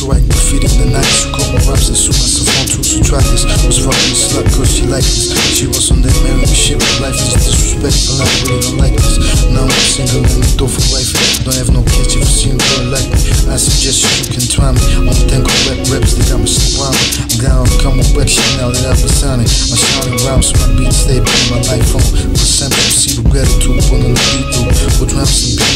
so I graffiti in the night. She caught my raps and sue myself on to so try this. Was fucking slut cause she liked this. She was on that marry me shit with life, just disrespectful. I really don't like this. Now I'm single and the door for wife. Don't have no kids if you see a girl like me. I suggest you can try me. On of rap reps, they got me so I'm down, come with wreck shit now that I've been signing. My shining rhymes, my beats, they be my life on. Percent see the gratitude, pulling the beat through. With rhymes and people,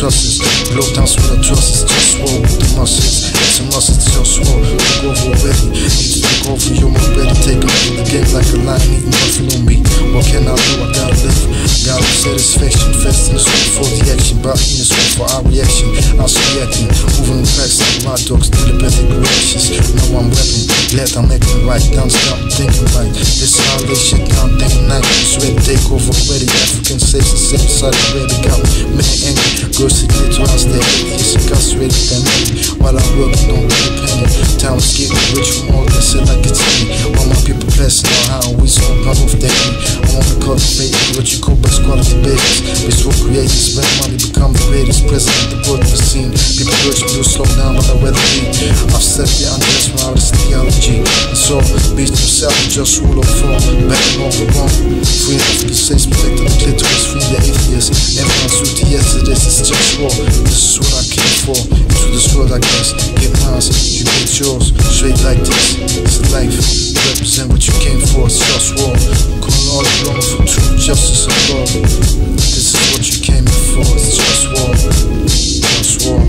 trust. Blow down with the trust just swole with the muscles. A must, it's just swole. Look over already, need to look over. You're my ready, take over the game like a lion eating buffalo meat. What can I do? I gotta live. Got satisfaction, fast in street for the action. In the street for our reaction. I was reacting, moving packs like my dogs, telepathic reactions. Now I'm rapping, glad I'm acting right. Down, stop thinking right. This how they shit down, thinking night. It's ready, take over, ready. African safe, the same side, ready, got me. Man, angry, girls, to get to us, they're atheists, incarcerated, than me. While I'm working on independent, town's getting rich from all this, and like it's me. All my people passing on how we so proud of that. I wanna cultivate what you call best quality babies. Restore creators, spend money, I've said the unjust theology. And so, beast himself, just rule of form, backing all the wrong. Free enough to say, protecting the clitoris, free the atheists. Everyone's with the yes, it is, it's just war. This is what I came for. Into this world, I guess. Get mine, you get yours. Straight like this, it's life. Represent what you came for, it's just war. Calling all along for truth, justice, and love. This is what you came for, it's just war. Just war.